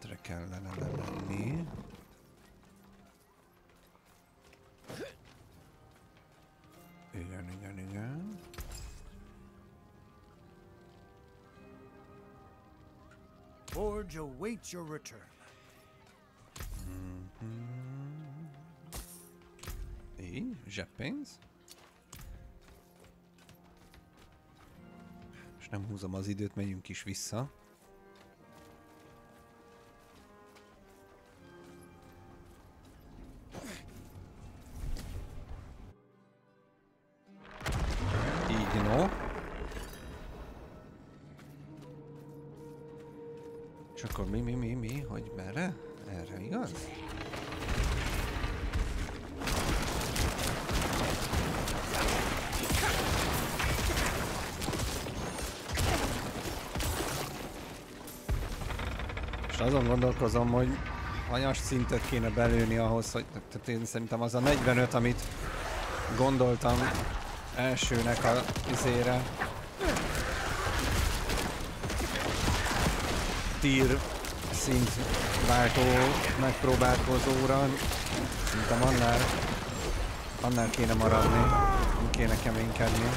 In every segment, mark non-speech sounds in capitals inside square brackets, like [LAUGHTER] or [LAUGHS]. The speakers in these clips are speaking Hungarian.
Centre kellene lemenni. Igen, igen, igen. Forge awaits your return. Így, zseppénz. És nem húzom az időt, megyünk is vissza. Gondolkozom, hogy anyas szintet kéne belőni ahhoz, hogy tehát én szerintem az a 45, amit gondoltam elsőnek a izére. Tír szint váltó megpróbálkozóra. Szerintem annál, annál kéne maradni, kéne keménykedni.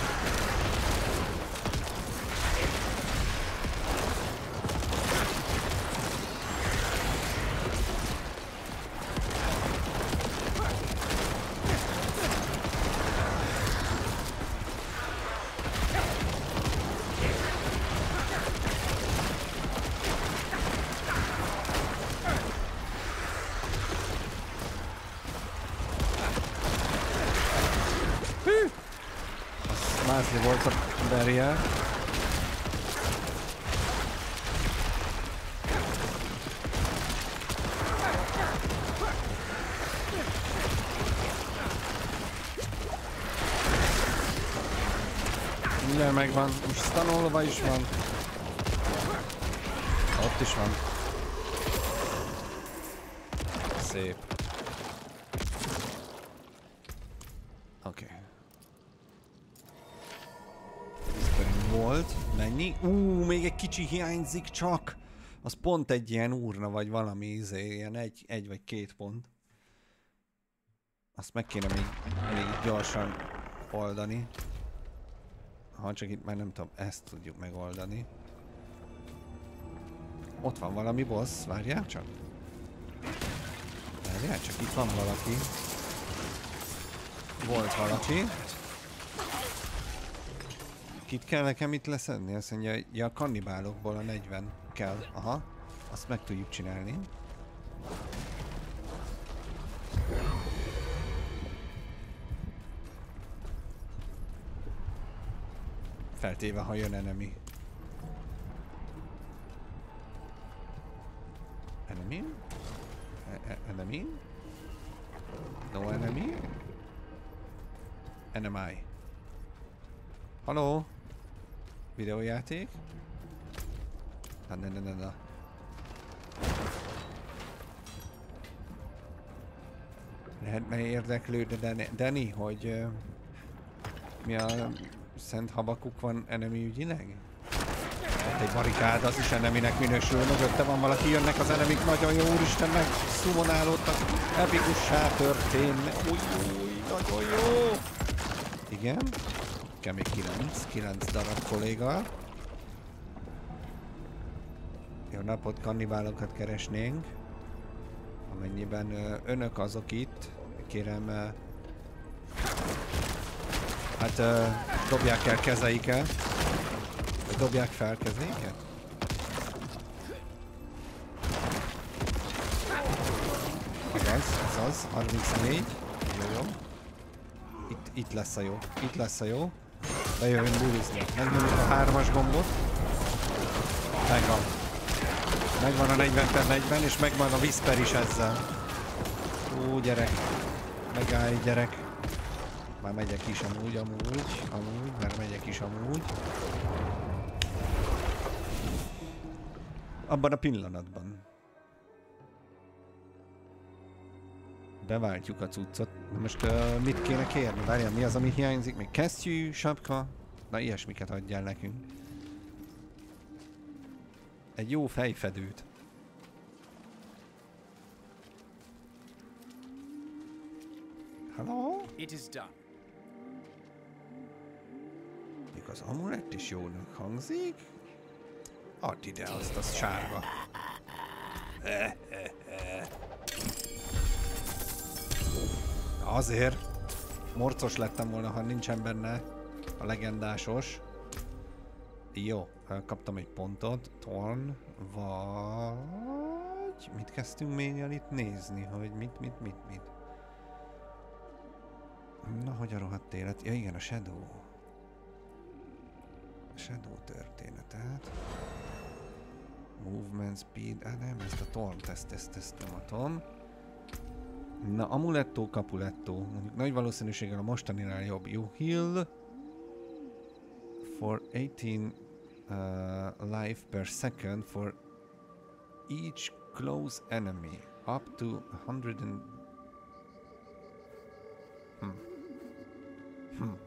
Az mászni volt a barrier. Mindjárt megvan. Most stanolva is van. Ott is van. Szép. Kicsi hiányzik csak. Az pont egy ilyen úrna, vagy valami izé, ilyen egy, egy vagy két pont. Azt meg kéne még, még gyorsan oldani. Ha csak itt már nem tudom, ezt tudjuk megoldani. Ott van valami boss, várjál csak. Várjál csak, itt van valaki. Volt valaki. Kit kell nekem itt leszedni? Azt mondja, ja, a kannibálokból a 40 kell. Aha, azt meg tudjuk csinálni. Feltéve, ha jön enemy. Enemy? E- e- enemy? No enemy? NMI. Haló? Videójáték? Hát ne, ne, ne, ne. Lehetne érdeklődni, Dani, Dani hogy uh, mi a Szent Habakuk van enemi ügyileg? Hát egy barikád, az is eneminek minősül, mögötte van valaki, jönnek az enemik, nagyon jó, úristen, meg szumonálódtak, epikussá történne, új, új, nagyon jó! Igen, kell még 9, 9 darab kolléga. Jó napot, kannibálokat keresnénk. Amennyiben önök azok itt, kérem, hát dobják el kezeiket. Vagy dobják fel kezeiket? Az, az az, 34. Jó, jó. Itt, itt lesz a jó, itt lesz a jó. Bejövünk bulizni. Megnyomjuk a hármas gombot. Megvan. Megvan a 40 per 40 és megvan a Whisper is ezzel. Ó, gyerek. Megállj, gyerek. Már megyek is amúgy, amúgy, amúgy, mert megyek is amúgy. Abban a pillanatban. Beváltjuk a cuccot. Most uh, mit kéne kérni? Várjál, mi az, ami hiányzik? Még kesztyű, sapka? Na ilyesmiket adjál nekünk. Egy jó fejfedőt. Hello? It is done. Még az amulett is jónak hangzik. Add ide azt a sárga. [LAUGHS] Azért. Morcos lettem volna, ha nincsen benne a legendásos. Jó, kaptam egy pontot. Torn, vagy... Mit kezdtünk még el itt nézni, hogy mit, mit, mit, mit? Na, hogy a rohadt élet? Ja igen, a Shadow. A Shadow történetet. Movement speed, ah nem, ezt a Torn teszt, ezt, ezt nyomatom. Na, amulettó, kapulettó. Mondjuk nagy valószínűséggel a mostaninál jobb. You heal for 18 uh, life per second for each close enemy. Up to 100 and... Hmm. Hmm.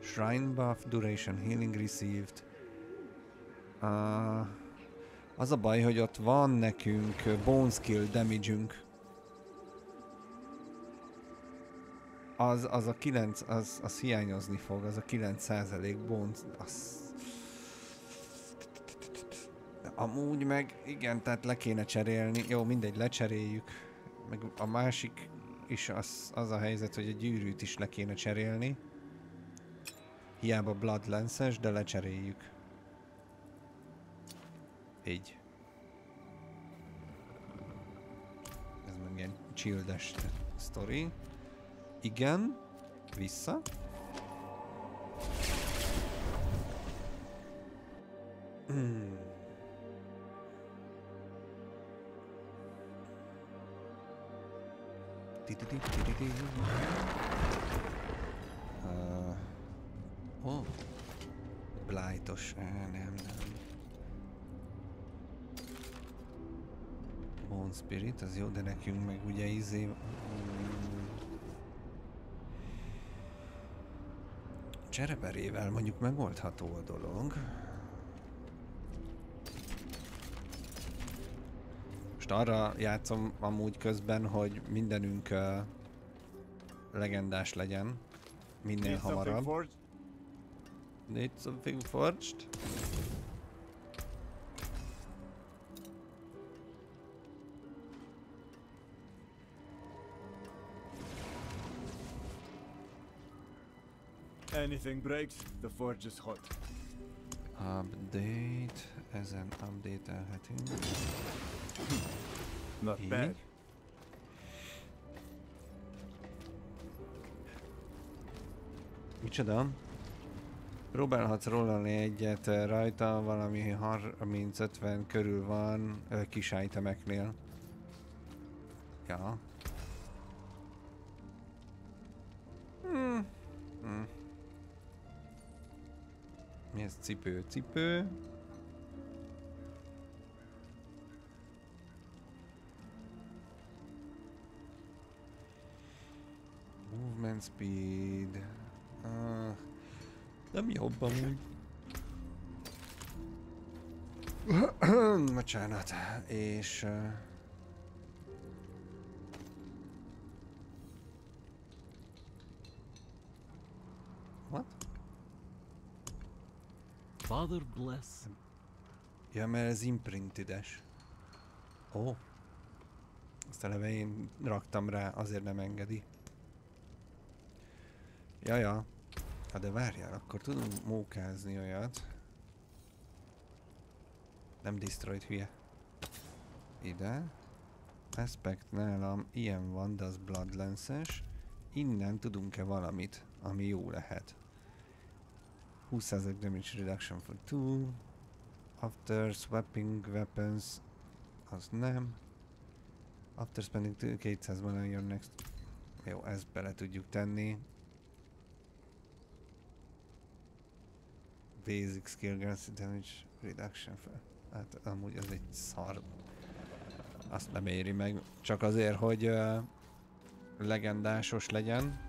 Shrine buff, duration, healing received. Uh, az a baj, hogy ott van nekünk bone skill damage-ünk. Az, az a 9, az, az hiányozni fog, az a 9 százalék bone, az... Amúgy meg, igen, tehát le kéne cserélni. Jó, mindegy, lecseréljük. Meg a másik is az, az a helyzet, hogy a gyűrűt is le kéne cserélni. Hiába Bloodlances, de lecseréljük. Így. Ez meg ilyen childes story. Igen. Vissza. Hmm. Uh, oh. Blightos. Uh, nem, nem. Bone Spirit, az jó, de nekünk meg ugye izé... Mm, csereberével mondjuk megoldható a dolog. Most arra játszom amúgy közben, hogy mindenünk uh, legendás legyen. Minél hamarabb. Need something forged? Anything breaks, the forge is hot. Update, ezen update-elhetünk. Not Így. bad. Micsoda? Próbálhatsz rollalni egyet eh, rajta, valami 30-50 körül van ö, kis itemeknél. Ja. Ez? Cipő, cipő. Movement speed. Uh, nem jobb amúgy. [COUGHS] Bocsánat. És... Uh, what? Father bless. Ja, mert ez imprintides. Ó. Oh. Azt eleve én raktam rá, azért nem engedi. Ja, ja. Hát de várjál, akkor tudunk mókázni olyat. Nem destroyed hülye. Ide. Aspect nálam ilyen van, de az bloodlance-es. Innen tudunk-e valamit, ami jó lehet. 20% damage reduction for 2. After swapping weapons, az nem. After spending two- 200 mana your next... Jó, ezt bele tudjuk tenni. Basic skill grants damage reduction for... Hát amúgy az egy szar. Azt nem éri meg. Csak azért, hogy uh, legendásos legyen.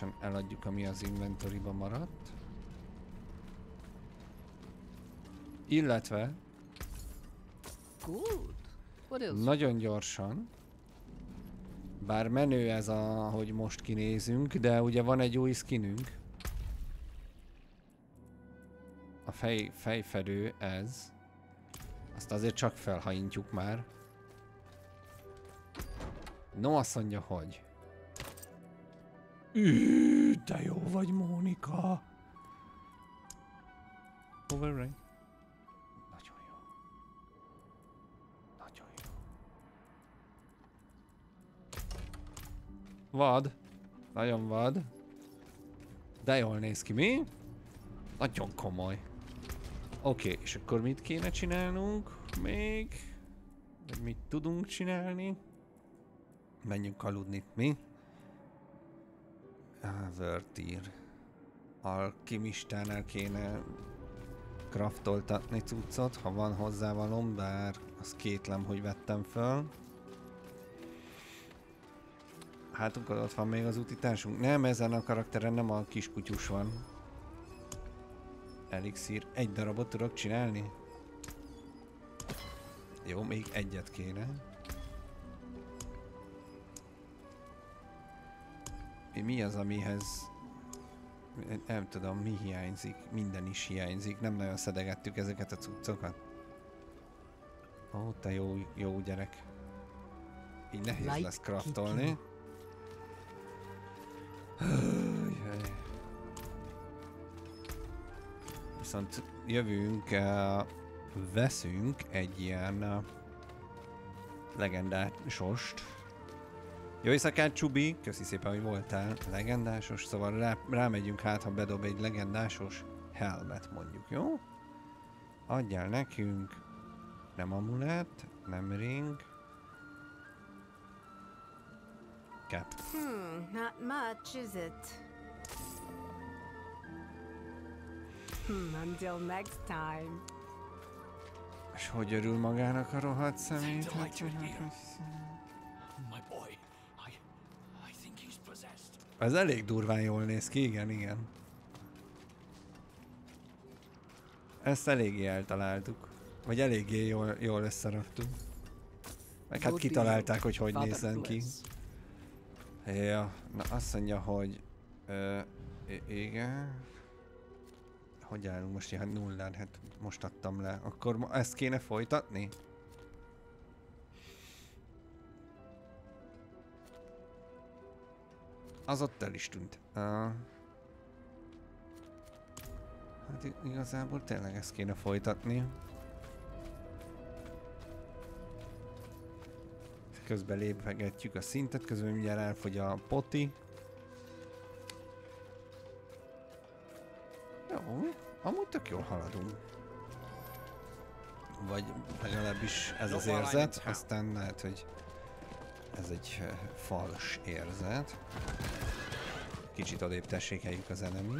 Gyorsan eladjuk, ami az inventoryba maradt. Illetve nagyon gyorsan, bár menő ez a, hogy most kinézünk, de ugye van egy új skinünk. A fej, fejfedő ez. Azt azért csak felhajintjuk már. No, azt mondja, hogy... Ű, de jó vagy, Mónika! Override. Nagyon jó. Nagyon jó. Vad. Nagyon vad. De jól néz ki, mi? Nagyon komoly. Oké, okay, és akkor mit kéne csinálnunk még? Vagy mit tudunk csinálni? Menjünk aludni, mi? Vertír. Alkimistánál kéne kraftoltatni cuccot, ha van hozzá valom, bár az kétlem, hogy vettem föl. Hát akkor ott van még az útitársunk. Nem, ezen a karakteren nem a kiskutyus van. Elixír. Egy darabot tudok csinálni? Jó, még egyet kéne. Mi- Mi az, amihez... Nem tudom, mi hiányzik. Minden is hiányzik. Nem nagyon szedegettük ezeket a cuccokat. Ó, te jó, jó gyerek. Így nehéz Light lesz craftolni. Jaj. Viszont jövünk, uh, veszünk egy ilyen uh, legendásost. Jó éjszakát, Csubi! Köszi szépen, hogy voltál. Legendásos, szóval rá, rámegyünk hát, ha bedob egy legendásos helmet mondjuk, jó? Adjál nekünk. Nem amulet, nem ring. Cap. Hmm, not much, is it? Hmm, until next time. És hogy örül magának a rohadt szemét? Hát, delight Ez elég durván jól néz ki, igen, igen. Ezt eléggé eltaláltuk. Vagy eléggé jól, jól összeraktuk. Meg hát kitalálták, hogy hogy nézzen ki. Ja, na azt mondja, hogy... Ö, igen... Hogy állunk most ilyen nullán? Hát most adtam le. Akkor ezt kéne folytatni? Az ott el is tűnt. Uh, hát igazából tényleg ezt kéne folytatni. Közben lépegetjük a szintet, közben mindjárt elfogy a poti. Jó, amúgy tök jól haladunk. Vagy legalábbis ez az érzet, aztán lehet, hogy ez egy fals érzet. Kicsit odébb tessékeljük az enemy.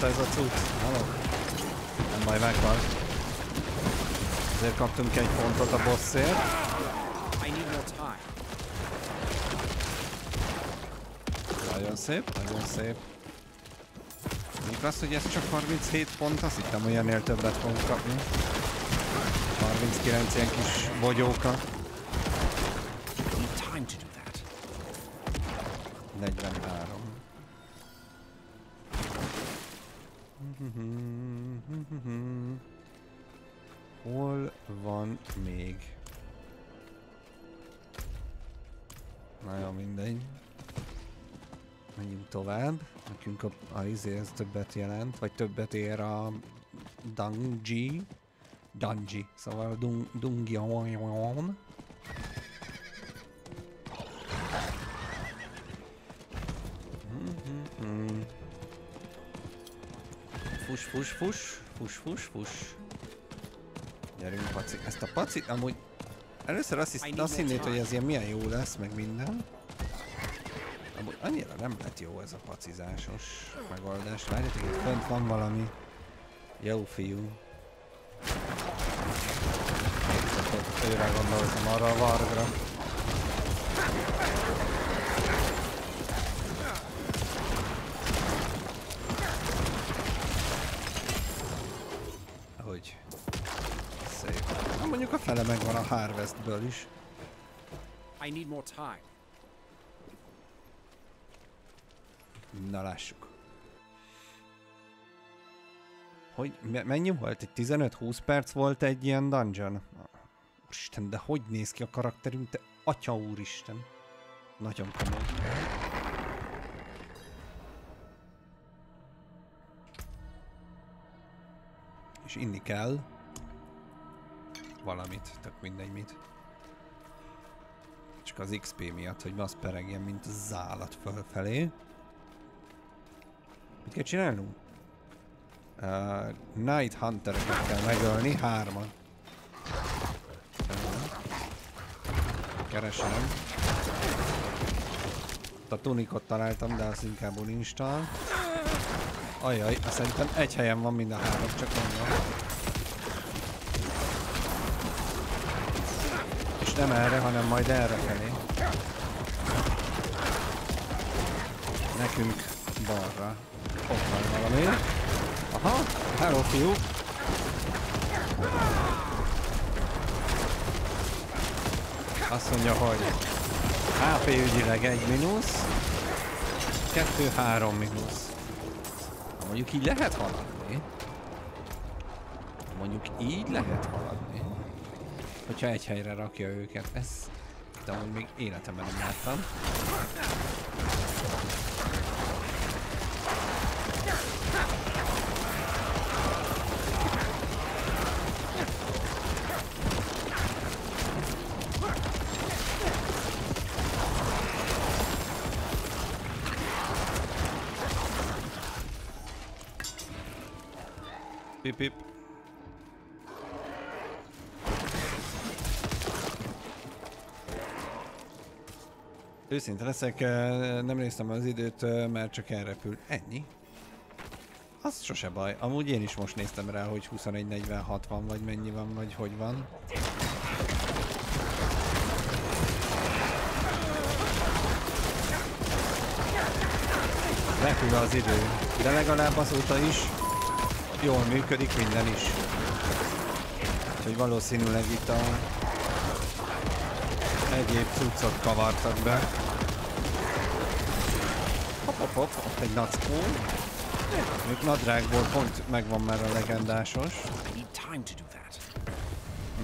rajta ez a cucc. Hallok? Nem baj, megvan. Ezért kaptunk egy pontot a bosszért. Nagyon szép, nagyon szép. Még az, hogy ez csak 37 pont, azt hittem, hogy ennél többet fogunk kapni. 39 ilyen kis bogyóka. 40. van még? Na jó, mindegy. Menjünk tovább. Nekünk a, a izé ez többet jelent, vagy többet ér a Dungy. Dungy. Szóval Dung Dungyon. Fus, fus, fus, fus, fus, fus. Gyerünk, paci. Ezt a paci, amúgy először azt, hisz, azt hinnéd, hogy ez ilyen milyen jó lesz, meg minden. Amúgy annyira nem lett jó ez a pacizásos megoldás. Várjátok, itt fönt van valami. Jó fiú. Őre gondoltam, arra a vargra. Hogy. Na mondjuk a fele megvan a Harvestből is. I need more time. Na lássuk. Hogy me- mennyi volt? Egy 15-20 perc volt egy ilyen dungeon? Úristen, de hogy néz ki a karakterünk? Te atya úristen. Nagyon komoly. És inni kell. Valamit, tök mindegy mit. Csak az XP miatt, hogy az peregjen, mint a zálat fölfelé. Mit kell csinálnunk? Uh, Night Huntereket kell megölni, hárman. Keresem. A tunikot találtam, de az inkább uninstall. Ajaj, azt szerintem egy helyen van mind a három, csak mondom. Nem erre, hanem majd erre felé. Nekünk balra. Ott van valami. Aha, hello fiú. Azt mondja, hogy HP ügyileg egy mínusz, kettő-három mínusz. Mondjuk így lehet haladni. Mondjuk így lehet haladni. Hogyha egy helyre rakja őket. Ez... De amúgy még életemben nem láttam. Őszinte leszek, nem néztem az időt, mert csak elrepül. Ennyi? Az sose baj. Amúgy én is most néztem rá, hogy 21.46 van, vagy mennyi van, vagy hogy van. Repül az idő, de legalább azóta is jól működik minden is. Úgyhogy valószínűleg itt a egyéb cuccot kavartak be. Hop, hop, hop, ott egy nackó. Még nadrágból pont megvan már a legendásos.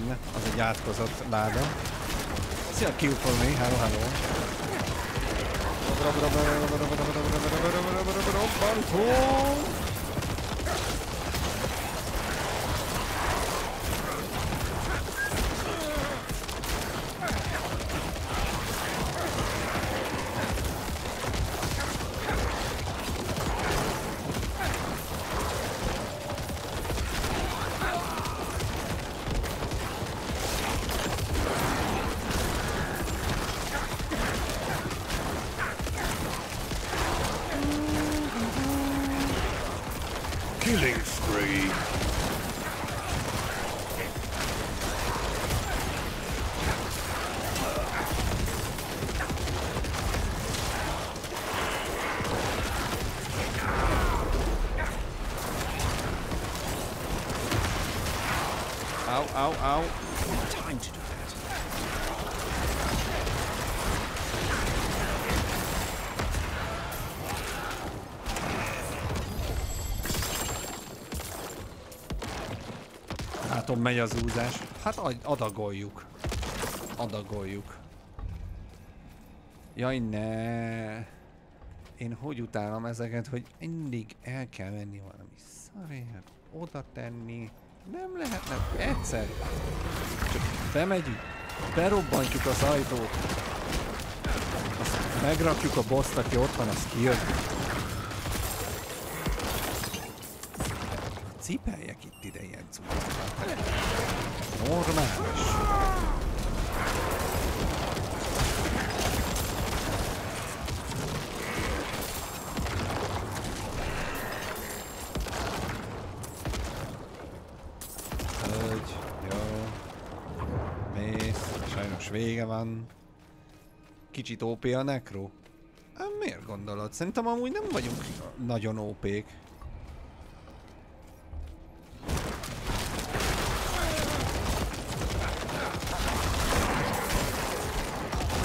Ne, az egy átkozott láda. Szia, kill for me, hello, hello. Robbantó! ow, ow. No time to do that. Látom, megy az úzás. Hát adagoljuk. Adagoljuk. Jaj, ne. Én hogy utálom ezeket, hogy mindig el kell venni valami szarért, oda tenni. Nem lehetne egyszer. Csak bemegyünk, berobbantjuk az ajtót. Azt megrakjuk a boszt, aki ott van, az kijön. Cipeljek itt ide ilyen cuccokat. Normális. Van. Kicsit OP a nekro? Hát miért gondolod? Szerintem amúgy nem vagyunk nagyon OP-k.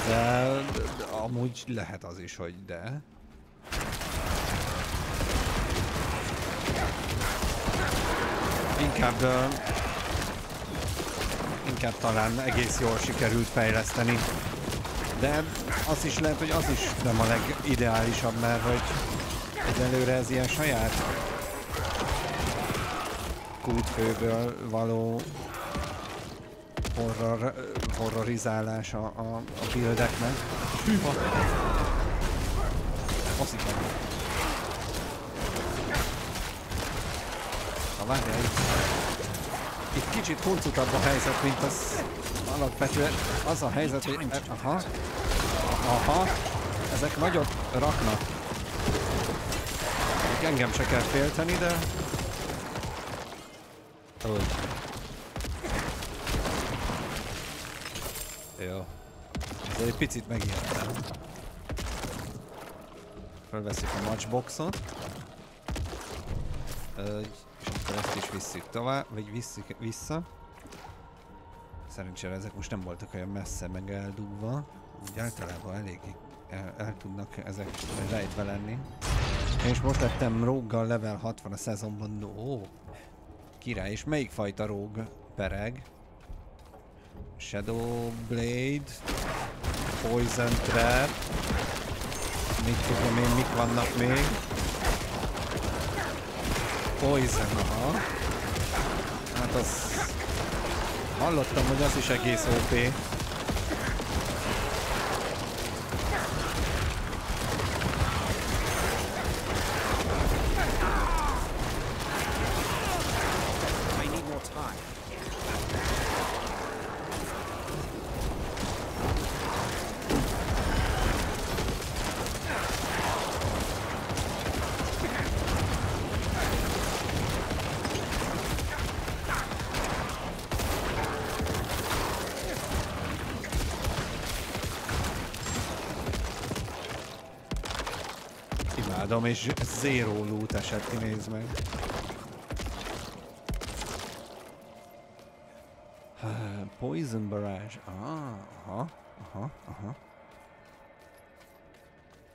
De, de, de amúgy lehet az is, hogy de. Inkább... ö, Inkább talán egész jól sikerült fejleszteni. De az is lehet, hogy az is nem a legideálisabb, mert hogy egyelőre ez ilyen saját kútfőből való horror, horrorizálás a, a, buildeknek. Hűha! Faszikam. Na várjál itt. Itt kicsit huncutabb a helyzet, mint az alapvetően az a helyzet, hogy... Aha. Aha. Ezek nagyot raknak. Engem se kell félteni, de... Úgy. Jó. De egy picit megijedtem. Fölveszik a matchboxot. És ezt is visszük tovább, vagy visszük vissza. Szerencsére ezek most nem voltak olyan messze meg eldugva. Úgy általában elég el, el tudnak ezek rejtve lenni. És most lettem róggal level 60 a szezonban. Ó, király. És melyik fajta róg pereg? Shadow Blade, Poison Trap, mit tudom én, mik vannak még. Poison, aha. Hát az... Hallottam, hogy az is egész OP. I need more time. Imádom, és zero loot esett ki, nézd meg. Poison Barrage. Ah, aha, aha, aha.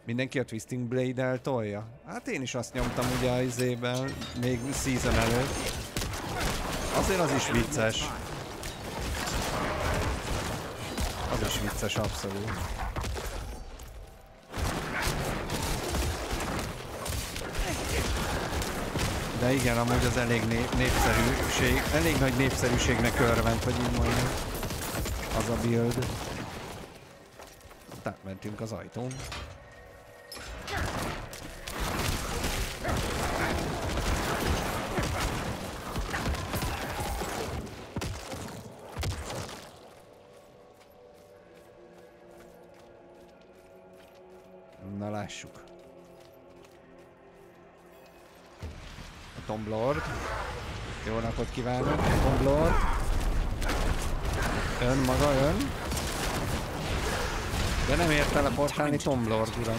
Mindenki a Twisting Blade-el tolja? Hát én is azt nyomtam ugye a izében, még season előtt. Azért az is vicces. Az is vicces, abszolút. De igen, amúgy az elég né- népszerűség, elég nagy népszerűségnek örvend, hogy így mondjam. Az a build. Mentünk az ajtón. Kívánok, Lord. Ön maga, ön. De nem ért teleportálni Tom Lord, uram.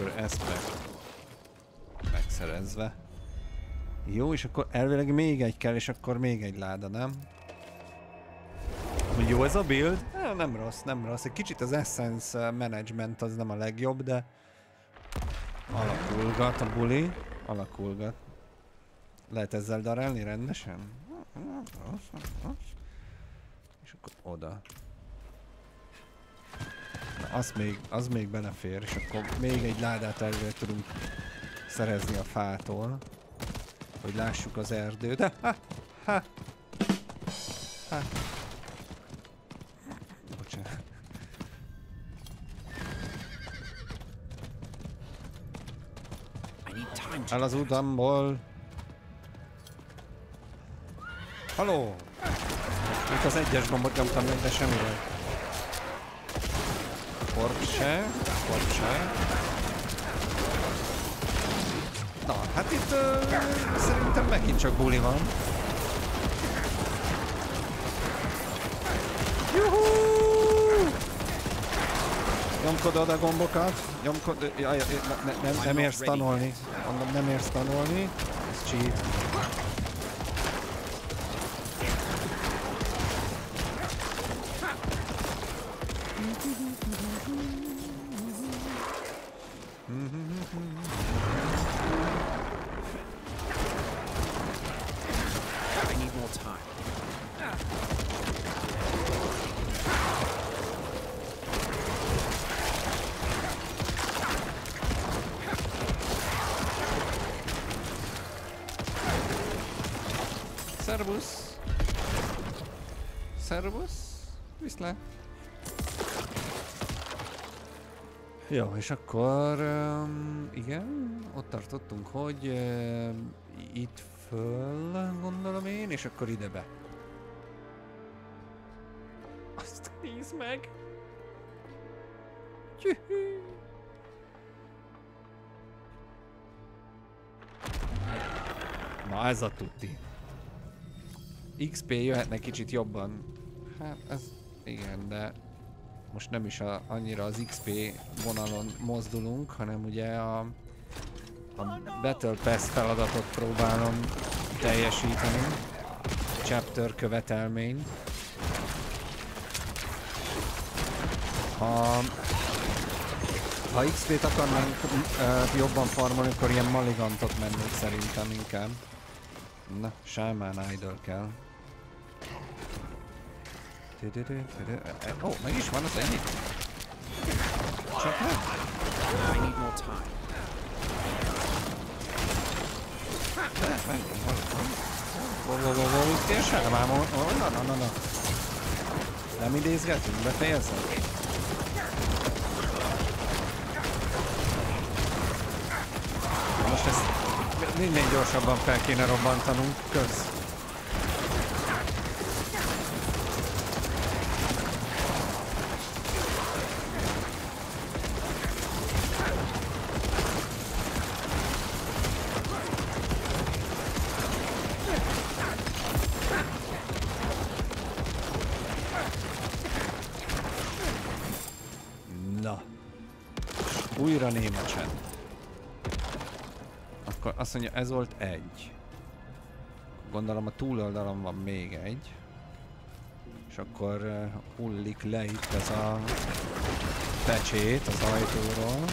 Bloodseeker Aspect megszerezve. Jó, és akkor elvileg még egy kell, és akkor még egy láda, nem? Hogy Jó ez a build? Eh, Nem rossz, nem rossz. Egy kicsit az Essence eh, management az nem a legjobb, de alakulgat a buli. Alakulgat. Lehet ezzel darálni rendesen? Nem rossz, nem rossz. És akkor oda. Az még, az még belefér, és akkor még egy ládát elvileg tudunk szerezni a fától. Hogy lássuk az erdőt. Ha, ha, ha. Ha. Bocsánat. El az utamból. Haló! Itt az egyes gombot nyomtam meg, de semmivel. Korp se, korp se. Na, hát itt uh, szerintem megint csak buli van. Juhú! Nyomkodod a gombokat, nyomkod... Jaj, jaj, ne, ne, nem, nem érsz tanulni. Mondom, nem érsz tanulni. Ez cheat. Akkor... Um, igen, ott tartottunk, hogy itt föl, gondolom én, és akkor ide be. Azt nézd meg! Tjuhű. Na ez a tuti. XP jöhetne kicsit jobban. Hát ez igen, de most nem is a, annyira az XP vonalon mozdulunk, hanem ugye a, a Battle Pass feladatot próbálom teljesíteni. Chapter követelmény. Ha, ha XP-t akarnánk uh, jobban farmolni, akkor ilyen maligantot mennék szerintem inkább. Na, Shaman Idol kell. Ó, meg is van az ennyi. Csak nem. I need more time. Meg, Wow, oh, na, na, na, na. Nem idézgetünk, befejezem. Most ezt minden gyorsabban fel kéne robbantanunk, kösz. Na. Újra néma csend. Akkor azt mondja, ez volt egy. Gondolom a túloldalon van még egy. És akkor uh, hullik le itt ez a pecsét az ajtóról.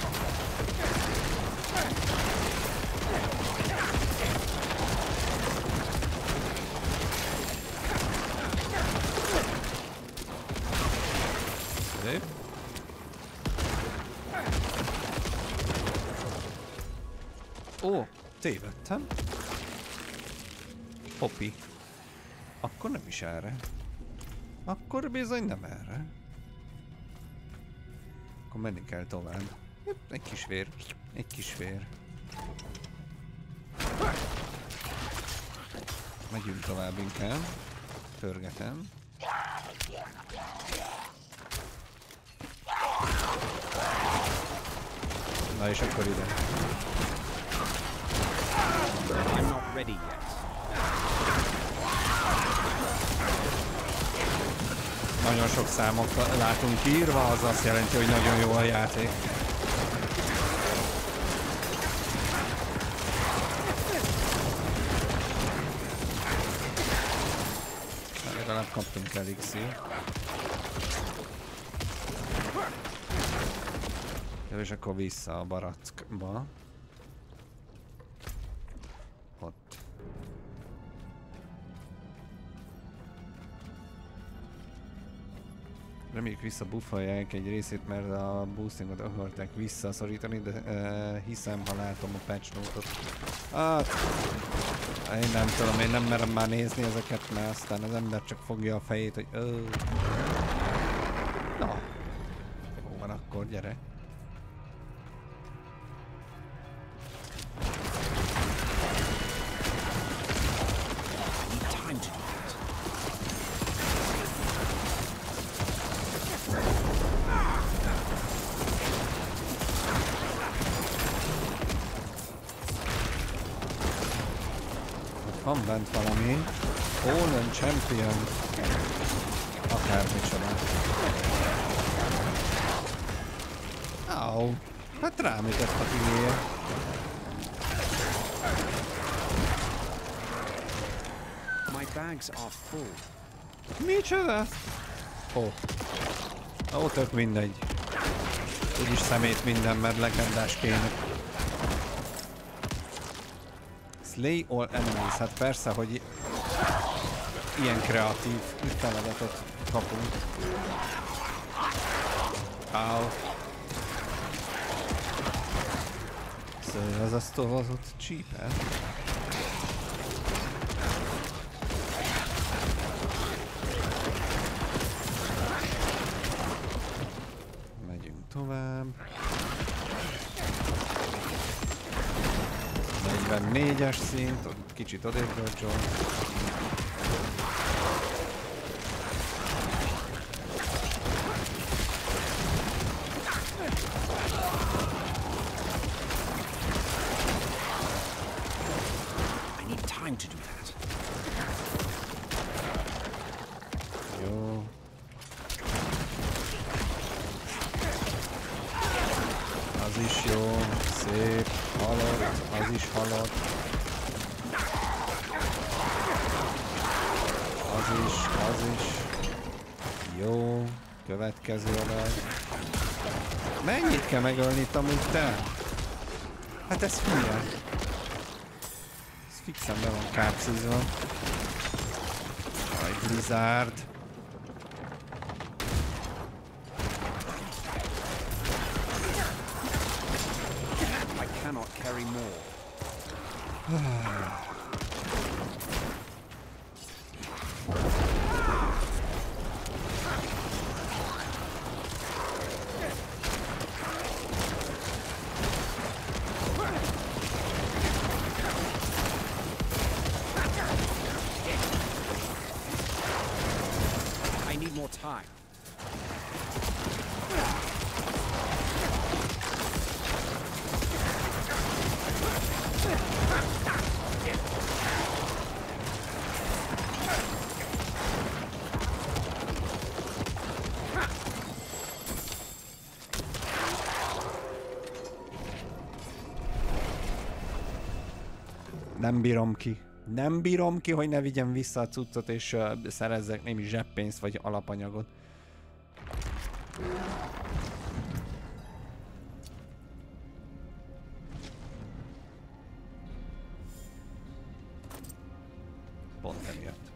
Tévedtem. Poppy. Akkor nem is erre. Akkor bizony nem erre. Akkor menni kell tovább. Hopp, Egy kis vér. Egy kis vér. Megyünk tovább inkább. Törgetem. Na és akkor ide. I'm not ready yet. Nagyon sok számot látunk írva, az azt jelenti, hogy nagyon jó a játék. Legalább kaptunk elixir. Jó, és akkor vissza a barackba. Reméljük visszabuffolják egy részét, mert a boostingot akarták visszaszorítani, de uh, hiszem, ha látom a patch note-ot. Hát, én nem tudom, én nem merem már nézni ezeket, mert aztán az ember csak fogja a fejét, hogy ö. Na, jó van akkor, gyere. Champion. Akármicsoda. Au. Hát rámített a tüléje. My bags are full. Micsoda? Ó. Ó, tök mindegy. Úgyis szemét minden, mert legendás kéne. Slay all enemies. Hát persze, hogy ilyen kreatív feladatot kapunk. Au. Szóval az azt tovazott csípel. Megyünk tovább. 44-es szint, kicsit odébb dodge te? Hát ez hülye. Ez fixen be van kápszízva. Aj, Blizzard. Nem bírom ki. Nem bírom ki, hogy ne vigyem vissza a cuccot és uh, szerezzek némi zseppénzt vagy alapanyagot. Pont emiatt.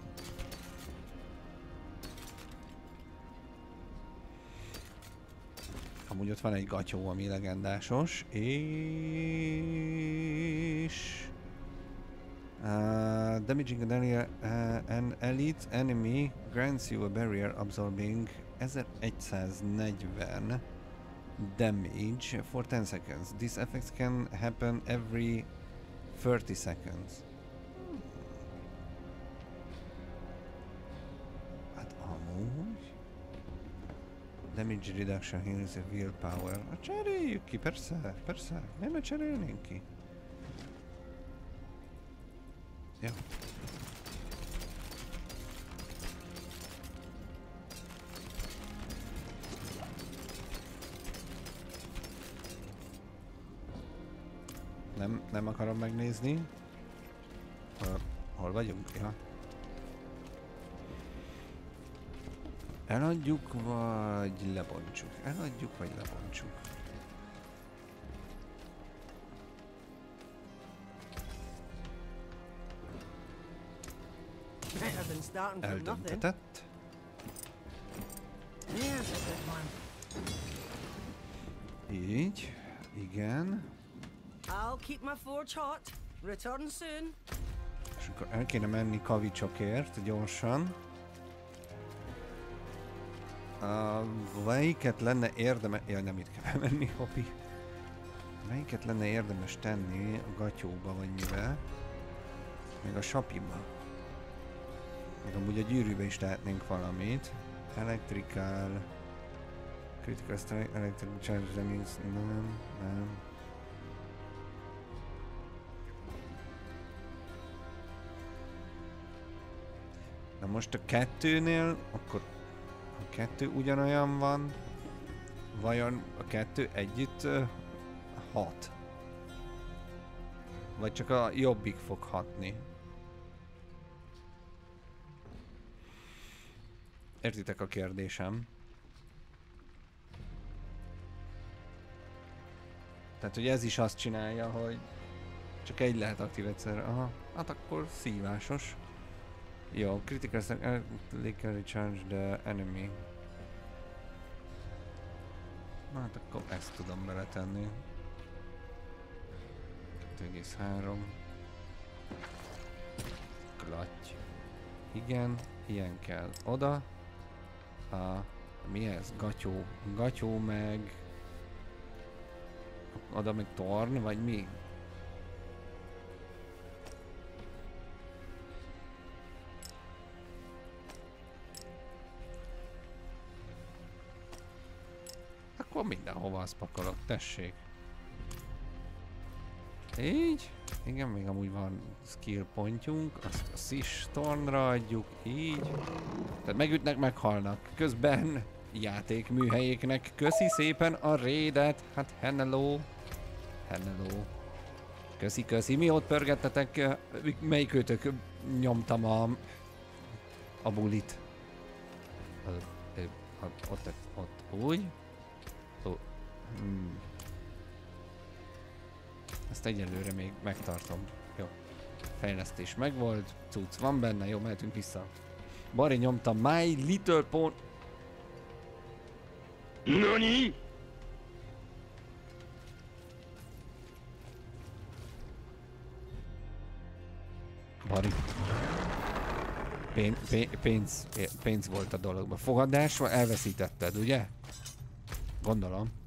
Amúgy ott van egy gatyó, ami legendásos, és... Uh, damaging an, area, uh, an elite enemy grants you a barrier absorbing 1140 damage for 10 seconds. These effects can happen every 30 seconds. Hát amúgy... Damage reduction here is a real willpower. Hát cseréljük ki, persze, persze. Nem, cserélnénk ki. Ja. Nem, nem akarom megnézni. Hol, hol vagyunk? Ja. Eladjuk, vagy lebontsuk? Eladjuk, vagy lebontsuk? Eldöntetett. Így. Igen. I'll keep my forge hot. Return soon. És akkor el kéne menni kavicsokért gyorsan. Uh, melyiket lenne érdemes... Ja, nem itt kell menni, hopi. Melyiket lenne érdemes tenni a gatyóba, vagy mivel? Még a sapiba. Meg amúgy a gyűrűbe is tehetnénk valamit. Electrical... Critical strike, electrical charge damage, nem, nem. Na most a kettőnél, akkor a kettő ugyanolyan van, vajon a kettő együtt uh, hat? Vagy csak a jobbik fog hatni? Értitek a kérdésem? Tehát, hogy ez is azt csinálja, hogy csak egy lehet aktív egyszer. Aha, hát akkor szívásos. Jó, critical can recharge the enemy. Na hát akkor ezt tudom beletenni. 2,3. Klatty. Igen, ilyen kell. Oda. A, mi ez? Gatyó. Gatyó meg... Oda meg torn, vagy mi? Akkor mindenhova azt pakolok, tessék. Így. Igen, még amúgy van skill pontjunk, azt a Sis Stormra adjuk, így. Tehát megütnek, meghalnak. Közben játékműhelyéknek köszi szépen a rédet. Hát hello. Hello. Köszi, köszi. Mi ott pörgettetek? Melyik őtök nyomtam a, a bulit? Ott, ott, ott úgy. Ó, hmm. Ezt egyelőre még megtartom. Jó. Fejlesztés megvolt, cucc van benne, jó, mehetünk vissza. Bari nyomta My Little Pony... NANI?! Bari. Pén, pén, pénz, pénz volt a dologban. Fogadásra elveszítetted, ugye? Gondolom.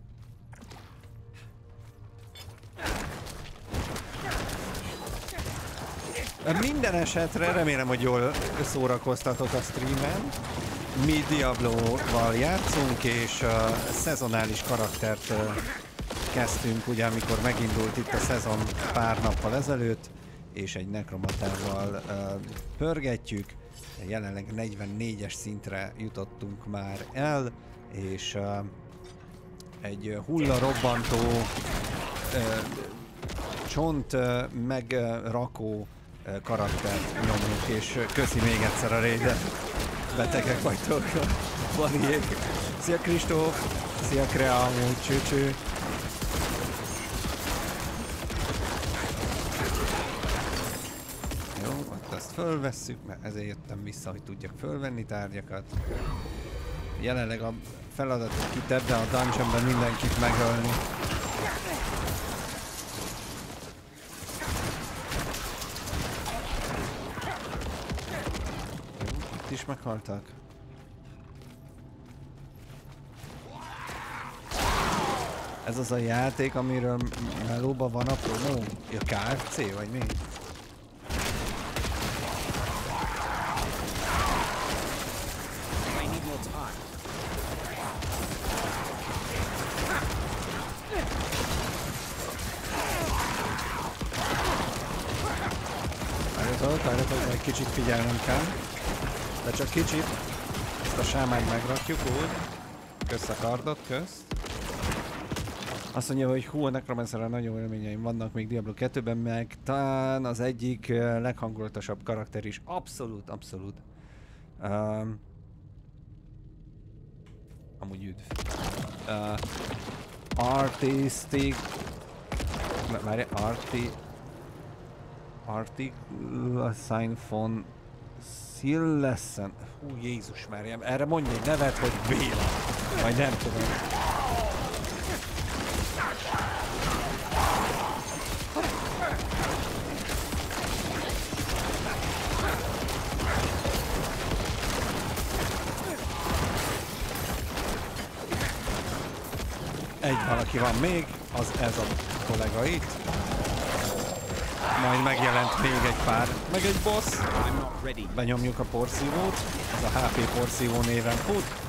Minden esetre remélem, hogy jól szórakoztatok a streamen. Mi Diablo-val játszunk, és uh, szezonális karaktert kezdtünk, ugye amikor megindult itt a szezon pár nappal ezelőtt, és egy nekromatával pörgetjük. Jelenleg 44-es szintre jutottunk már el, és egy hullarobbantó csont megrakó karaktert nyomunk, és köszi még egyszer a raidet. Betegek vagytok, Baliék. Szia Kristóf, szia Krea, amúgy csőcső. Jó, ott azt fölvesszük, mert ezért jöttem vissza, hogy tudjak fölvenni tárgyakat. Jelenleg a feladatot kitett, de a dungeonben mindenkit megölni. Is meghaltak? Ez az a játék, amiről melóban van a promó? A KFC, vagy mi? Várjatok, várjatok, egy kicsit figyelnem kell. Csak kicsit. Ezt a sámányt megrakjuk úgy. Kösz a kardot, kösz. Azt mondja, hogy hú, a Necromancerrel nagyon élményeim vannak még Diablo 2-ben, meg talán az egyik ö, leghangulatosabb karakter is. Abszolút, abszolút. Um, amúgy üdv. Uh, artistic... Várj, arti... Article assign von Sillessen. Hú, Jézus Máriám, erre mondj egy nevet, hogy Béla. Vagy nem tudom. Egy valaki van még, az ez a kollega itt. Majd megjelent még egy pár, meg egy boss. Benyomjuk a porszívót, ez a HP porszívó néven fut.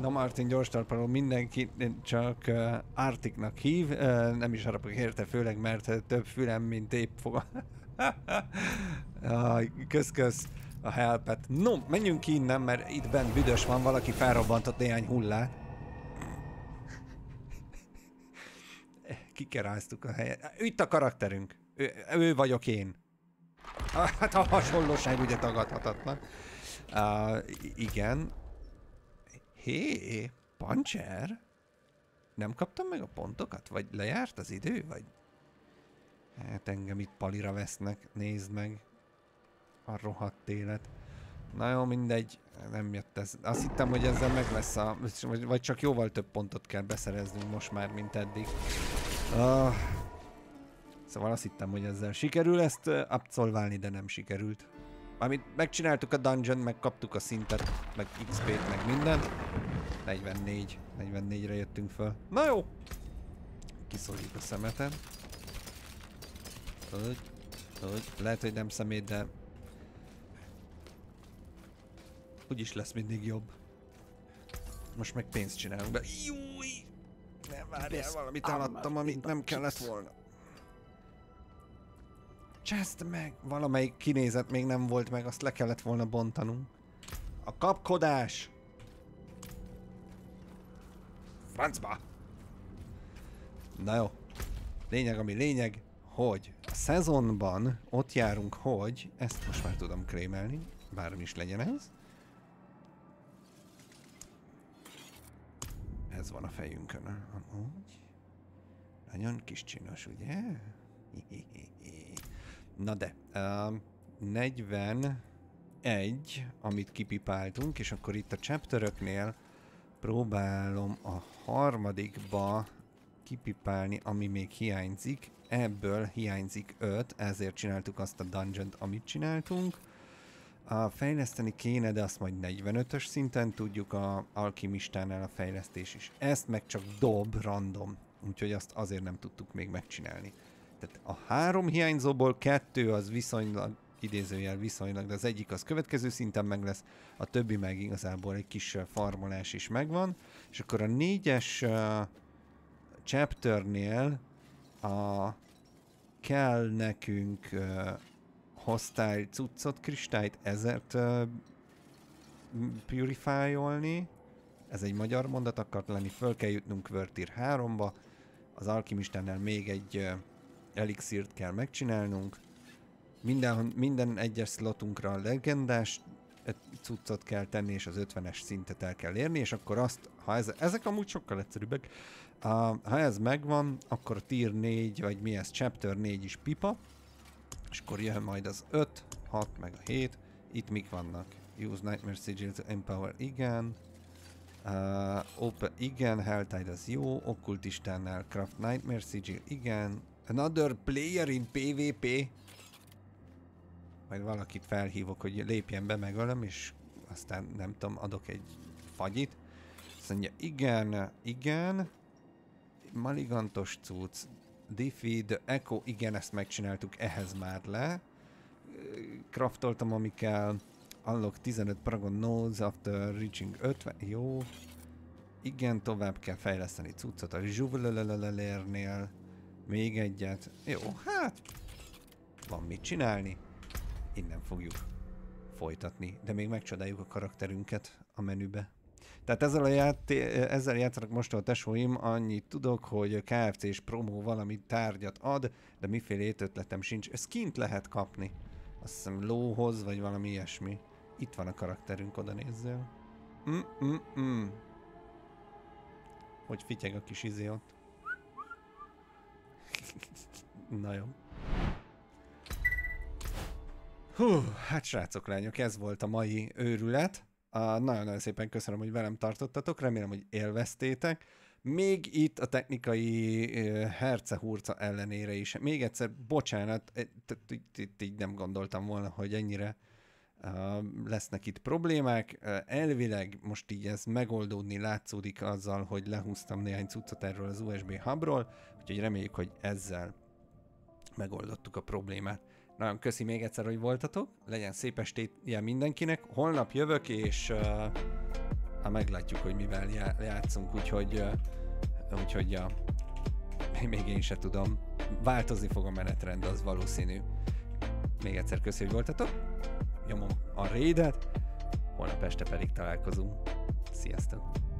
Na Martin gyors talpaló mindenki csak uh, Artiknak hív, uh, nem is harapok érte, főleg mert több fülem, mint épp foga. [LAUGHS] Aj, kösz, kösz a helpet. No, menjünk ki innen, mert itt bent büdös van, valaki felrobbantott néhány hullát. Kikeráztuk a helyet. Itt a karakterünk. Ő, ő vagyok én. Hát a hasonlóság ugye tagadhatatlan. Uh, igen. Hé, Pancser? Nem kaptam meg a pontokat? Vagy lejárt az idő? Vagy... Hát engem itt palira vesznek, nézd meg. A rohadt élet. Na jó, mindegy, nem jött ez. Azt hittem, hogy ezzel meg lesz a... Vagy, csak jóval több pontot kell beszereznünk most már, mint eddig. Ah. Szóval azt hittem, hogy ezzel sikerül ezt uh, abszolválni, de nem sikerült. Mármint megcsináltuk a dungeon, meg kaptuk a szintet, meg XP-t, meg mindent. 44. 44-re jöttünk föl. Na jó! Kiszorjuk a szemetet. Lehet, hogy nem szemét, de... Úgyis lesz mindig jobb. Most meg pénzt csinálunk be. Júj! Nem, várjál, valamit eladtam, amit nem kellett volna. Cseszd meg! Valamelyik kinézet még nem volt meg, azt le kellett volna bontanunk. A kapkodás! Francba! Na jó. Lényeg, ami lényeg, hogy a szezonban ott járunk, hogy ezt most már tudom krémelni, bármi is legyen ez. Ez van a fejünkön, amúgy. Nagyon kis csinos, ugye? [LAUGHS] Na de, um, 41, amit kipipáltunk, és akkor itt a chapteröknél próbálom a harmadikba kipipálni, ami még hiányzik. Ebből hiányzik 5, ezért csináltuk azt a dungeon amit csináltunk. A fejleszteni kéne, de azt majd 45-ös szinten tudjuk, a alkimistánál a fejlesztés is. Ezt meg csak dob random, úgyhogy azt azért nem tudtuk még megcsinálni. Tehát a három hiányzóból kettő az viszonylag, idézőjel viszonylag, de az egyik az következő szinten meg lesz, a többi meg igazából egy kis farmolás is megvan, és akkor a négyes uh, chapternél a kell nekünk uh, hostile cuccot, kristályt, ezért uh, purifiolni. Ez egy magyar mondat akart lenni, föl kell jutnunk Vörtir 3-ba, az alkimistánál még egy uh, elixírt kell megcsinálnunk. Minden, minden egyes slotunkra legendás cuccot kell tenni, és az 50-es szintet el kell érni, és akkor azt, ha ez, ezek amúgy sokkal egyszerűbbek, uh, ha ez megvan, akkor tier 4, vagy mi ez, chapter 4 is pipa, és akkor jön majd az 5, 6, meg a 7, itt mik vannak? Use Nightmare Sigil to Empower, igen. Uh, open, igen, Helltide az jó, Okkultistánál Craft Nightmare Sigil, igen. Another player in PvP. Majd valakit felhívok, hogy lépjen be, megölöm, és aztán nem tudom, adok egy fagyit. Azt mondja, igen, igen. Maligantos cucc, The Echo, igen, ezt megcsináltuk, ehhez már le. Craftoltam, ami kell. Unlock 15 Paragon Nodes after reaching 50, jó. Igen, tovább kell fejleszteni cuccot a Juvelelelelérnél. Még egyet. Jó, hát van mit csinálni. Innen fogjuk folytatni, de még megcsodáljuk a karakterünket a menübe. Tehát ezzel, a játé- ezzel játszanak most a tesóim, annyit tudok, hogy KFC és promó valami tárgyat ad, de miféle ötletem sincs. Ezt kint lehet kapni. Azt hiszem lóhoz, vagy valami ilyesmi. Itt van a karakterünk, oda nézzél. Mm-mm-mm. Hogy fityeg a kis izé ott. [LAUGHS] Na jó. Hú, hát srácok, lányok, ez volt a mai őrület. Nagyon-nagyon szépen köszönöm, hogy velem tartottatok, remélem, hogy élveztétek. Még itt a technikai herce-hurca ellenére is. Még egyszer, bocsánat, eh, t- t- t- így nem gondoltam volna, hogy ennyire lesznek itt problémák. Elvileg most így ez megoldódni látszódik azzal, hogy lehúztam néhány cuccot erről az USB hubról, úgyhogy reméljük, hogy ezzel megoldottuk a problémát. Nagyon köszi még egyszer, hogy voltatok. Legyen szép estéje mindenkinek. Holnap jövök, és uh, meglátjuk, hogy mivel já- játszunk, úgyhogy, uh, úgyhogy ja, még én se tudom. Változni fog a menetrend, az valószínű. Még egyszer köszi, hogy voltatok. Nyomom a raidet, holnap este pedig találkozunk. Sziasztok!